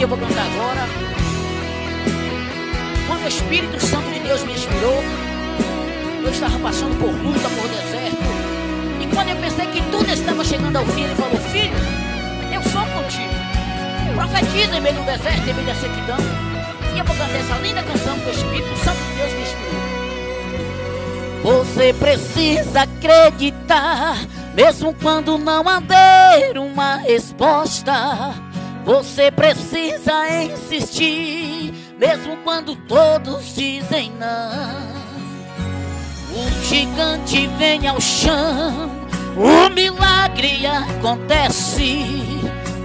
que eu vou cantar agora. Quando o Espírito Santo de Deus me inspirou, eu estava passando por luta, por deserto. E quando eu pensei que tudo estava chegando ao fim, ele falou: Filho, eu sou contigo. Profetiza em meio do deserto, em meio da sequidão. E eu vou cantar essa linda canção que o Espírito Santo de Deus me inspirou. Você precisa acreditar, mesmo quando não haver uma resposta. Você precisa insistir, mesmo quando todos dizem não. O gigante vem ao chão, o milagre acontece.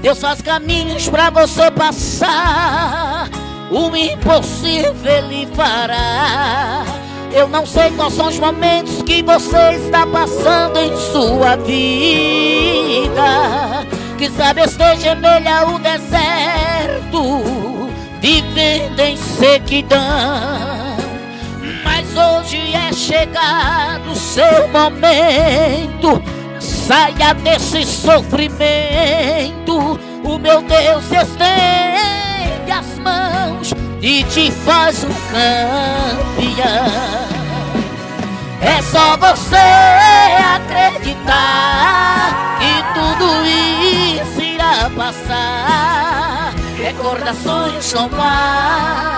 Deus faz caminhos para você passar, o impossível Ele fará. Eu não sei quais são os momentos que você está passando em sua vida. Que sabe em meio ao deserto, vivendo em sequidão. Mas hoje é chegado o seu momento. Saia desse sofrimento. O meu Deus estende as mãos e te faz um campeão. É só você acreditar que tudo isso irá passar. Recordações más.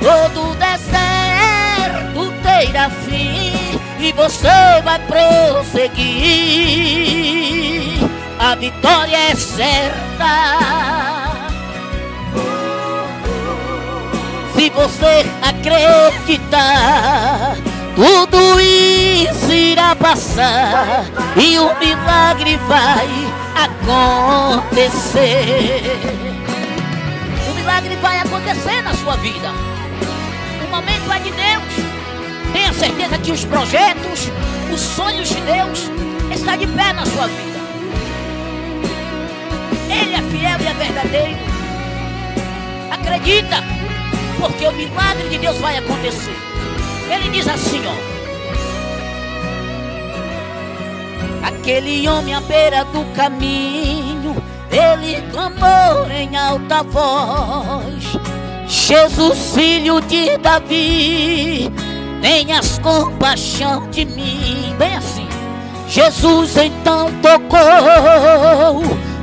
Todo deserto terá fim e você vai prosseguir. A vitória é certa. Se você acreditar, passar e o milagre vai acontecer. O milagre vai acontecer na sua vida. O momento é de Deus. Tenha certeza que os projetos, os sonhos de Deus estão de pé na sua vida. Ele é fiel e é verdadeiro. Acredita porque o milagre de Deus vai acontecer. Ele diz assim, ó. Aquele homem à beira do caminho, ele clamou em alta voz: Jesus, filho de Davi, tenhas compaixão de mim. Bem assim. Jesus então tocou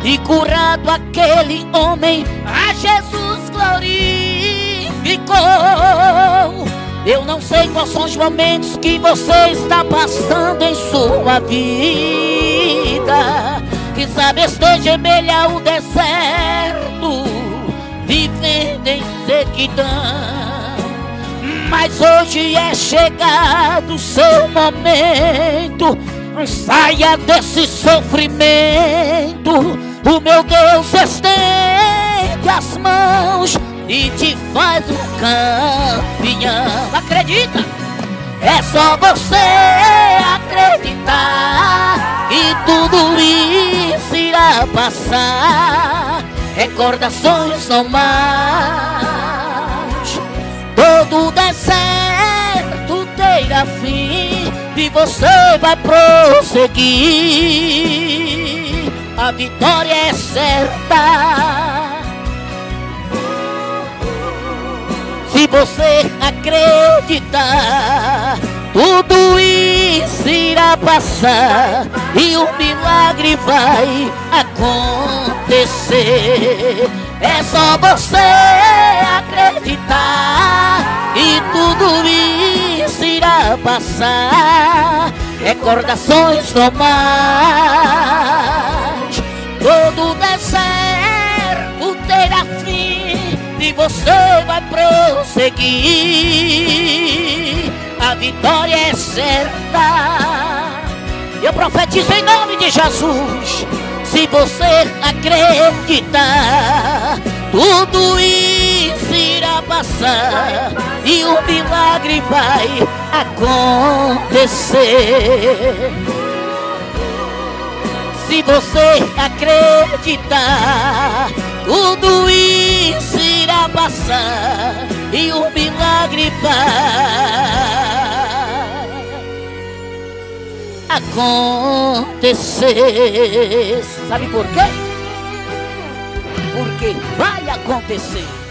e curado aquele homem, a Jesus glorificou. Quais são os momentos que você está passando em sua vida. Que sabe esteja em meio ao deserto, vivendo em sequidão. Mas hoje é chegado o seu momento. Saia desse sofrimento. O meu Deus estende as mãos e te faz um campeão. Acredita? É só você acreditar que tudo isso irá passar. Recordações são mais. Todo deserto terá fim e você vai prosseguir. A vitória é certa. Se você acreditar, tudo isso irá passar e o milagre vai acontecer. É só você acreditar e tudo isso irá passar. Recordações mais. Todo e você vai prosseguir. A vitória é certa. Eu profetizo em nome de Jesus. Se você acreditar, tudo isso irá passar e o milagre vai acontecer. Se você acreditar, tudo passar e o milagre vai acontecer. Sabe por quê? Porque porque vai acontecer.